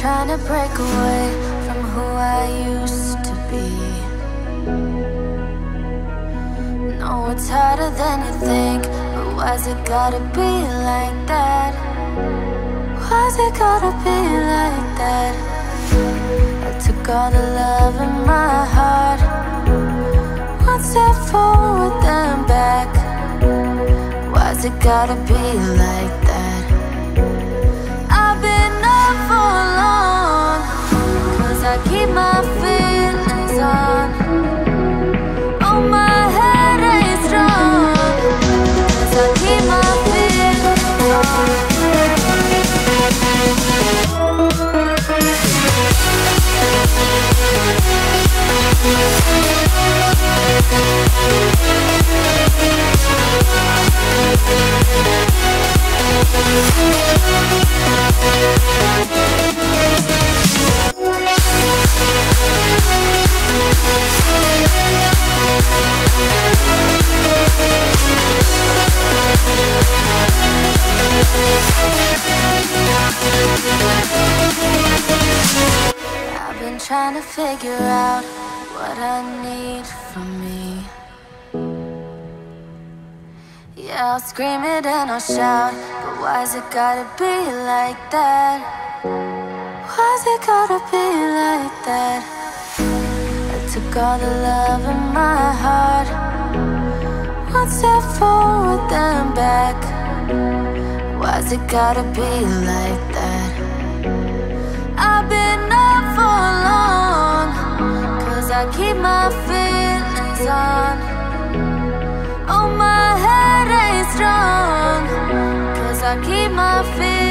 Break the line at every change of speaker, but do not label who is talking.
trying to break away from who I used to be. No, it's harder than you think, but why's it gotta be like that? Why's it gotta be like that? I took all the love in my heart, one step forward, then back. Why's it gotta be like that? Trying to figure out what I need from me. Yeah, I'll scream it and I'll shout, but why's it gotta be like that? Why's it gotta be like that? I took all the love in my heart, one step forward, then back. Why's it gotta be like that? I keep my feelings on. Oh, my head ain't strong, cause I keep my feelings.